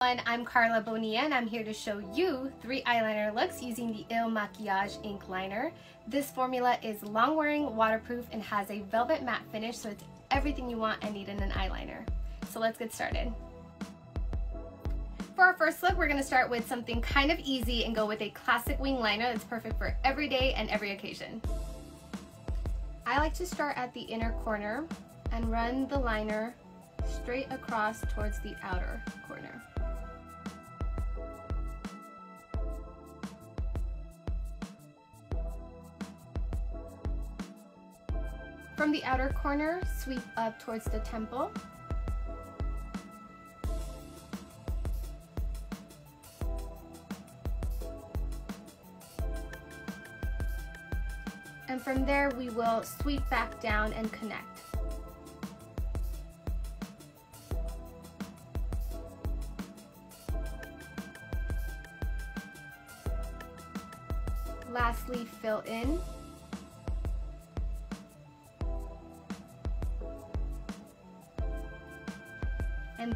I'm Karla Bonilla and I'm here to show you three eyeliner looks using the Il Makiage ink liner. This formula is long wearing, waterproof, and has a velvet matte finish so it's everything you want and need in an eyeliner. So let's get started. For our first look, we're going to start with something kind of easy and go with a classic wing liner that's perfect for every day and every occasion. I like to start at the inner corner and run the liner straight across towards the outer corner. From the outer corner, sweep up towards the temple. And from there, we will sweep back down and connect. Lastly, fill in.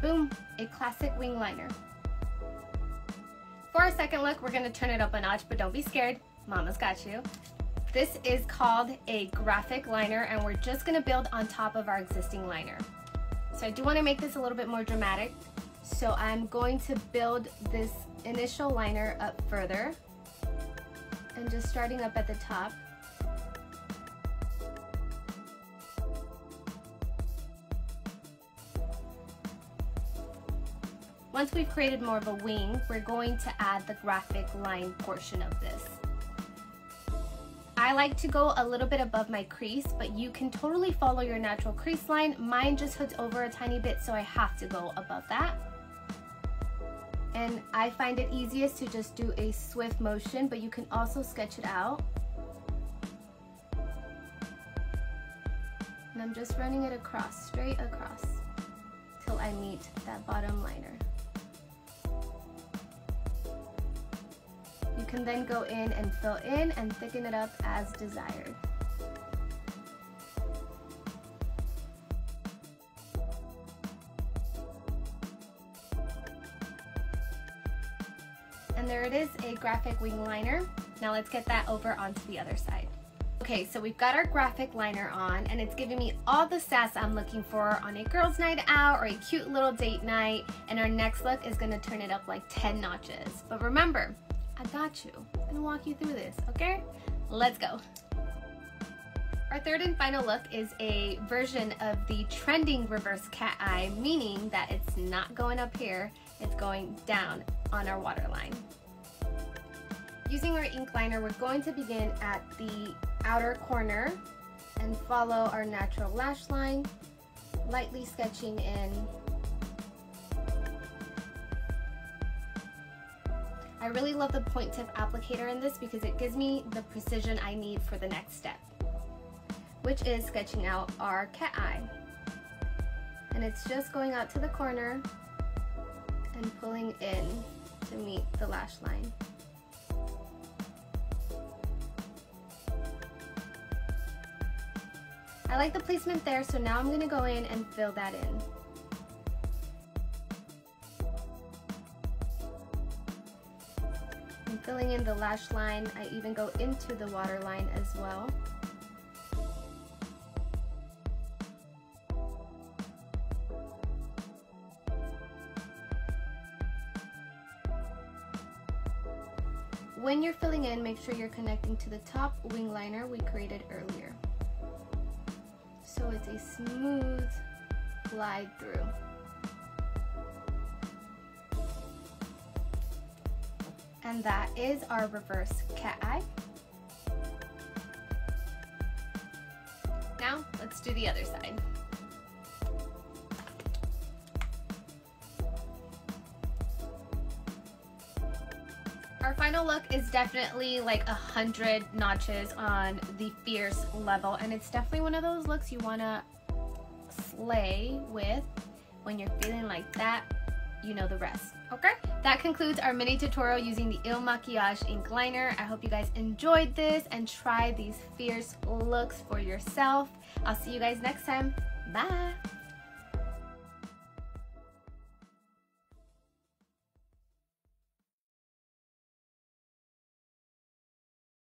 Boom, a classic wing liner. For our second look, we're gonna turn it up a notch, but don't be scared, mama's got you. This is called a graphic liner and we're just gonna build on top of our existing liner. So I do wanna make this a little bit more dramatic. So I'm going to build this initial liner up further and just starting up at the top. Once we've created more of a wing, we're going to add the graphic line portion of this. I like to go a little bit above my crease, but you can totally follow your natural crease line. Mine just hoods over a tiny bit, so I have to go above that. And I find it easiest to just do a swift motion, but you can also sketch it out. And I'm just running it across, straight across, till I meet that bottom liner. Can then go in and fill in and thicken it up as desired. And there it is, a graphic wing liner. Now let's get that over onto the other side. Okay, so we've got our graphic liner on and it's giving me all the sass I'm looking for on a girl's night out or a cute little date night. And our next look is gonna turn it up like 10 notches. But remember, I got you. I'm gonna walk you through this, okay? Let's go. Our third and final look is a version of the trending reverse cat eye, meaning that it's not going up here, it's going down on our waterline. Using our ink liner, we're going to begin at the outer corner and follow our natural lash line, lightly sketching in I really love the point tip applicator in this because it gives me the precision I need for the next step, which is sketching out our cat eye. And it's just going out to the corner and pulling in to meet the lash line. I like the placement there, so now I'm gonna go in and fill that in. Filling in the lash line. I even go into the waterline as well. When you're filling in, make sure you're connecting to the top wing liner we created earlier. So it's a smooth glide through. And that is our reverse cat eye. Now let's do the other side. Our final look is definitely like a hundred notches on the fierce level and it's definitely one of those looks you want to slay with when you're feeling like that you know the rest, okay? That concludes our mini tutorial using the Il Makiage ink liner. I hope you guys enjoyed this and try these fierce looks for yourself. I'll see you guys next time. Bye!